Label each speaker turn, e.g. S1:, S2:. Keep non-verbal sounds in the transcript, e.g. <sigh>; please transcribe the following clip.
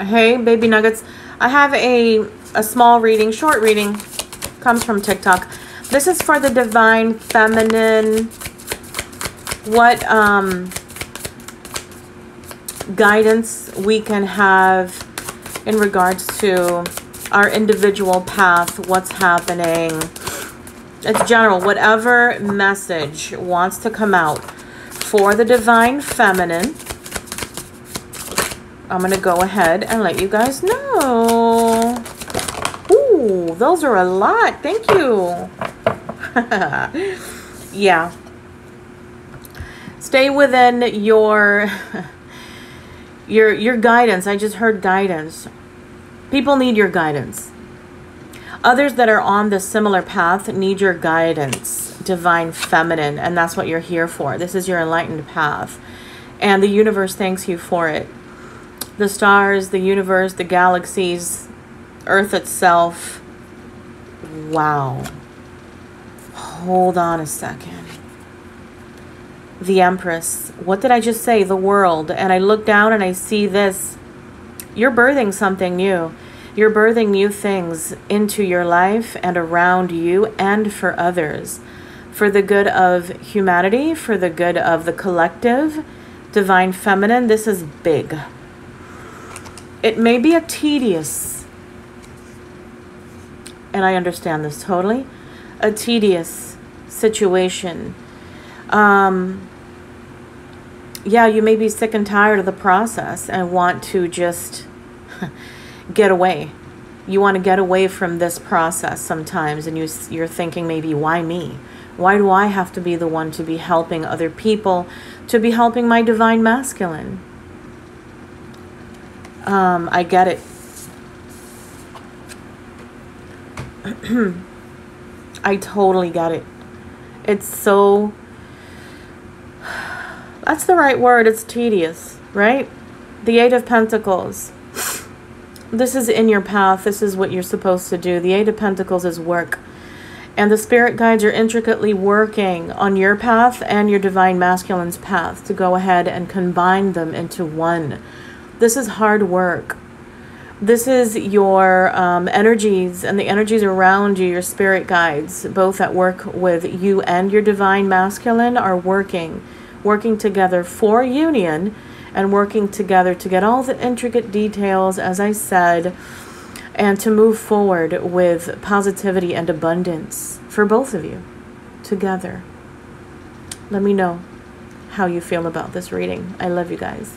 S1: Hey, baby nuggets. I have a, a small reading, short reading, comes from TikTok. This is for the divine feminine. What um, guidance we can have in regards to our individual path, what's happening. It's general, whatever message wants to come out for the divine feminine I'm going to go ahead and let you guys know. Ooh, those are a lot. Thank you. <laughs> yeah. Stay within your <laughs> your your guidance. I just heard guidance. People need your guidance. Others that are on the similar path need your guidance, divine feminine, and that's what you're here for. This is your enlightened path. And the universe thanks you for it the stars, the universe, the galaxies, Earth itself. Wow. Hold on a second. The Empress. What did I just say? The world. And I look down and I see this. You're birthing something new. You're birthing new things into your life and around you and for others. For the good of humanity, for the good of the collective, divine feminine. This is big. It may be a tedious, and I understand this totally, a tedious situation. Um, yeah, you may be sick and tired of the process and want to just <laughs> get away. You want to get away from this process sometimes, and you, you're thinking maybe, why me? Why do I have to be the one to be helping other people, to be helping my divine masculine? Um, I get it. I totally get it. It's so. That's the right word. It's tedious, right? The Eight of Pentacles. This is in your path. This is what you're supposed to do. The Eight of Pentacles is work. And the spirit guides are intricately working on your path and your divine masculine's path to go ahead and combine them into one this is hard work. This is your um, energies and the energies around you, your spirit guides, both at work with you and your divine masculine, are working, working together for union and working together to get all the intricate details, as I said, and to move forward with positivity and abundance for both of you together. Let me know how you feel about this reading. I love you guys.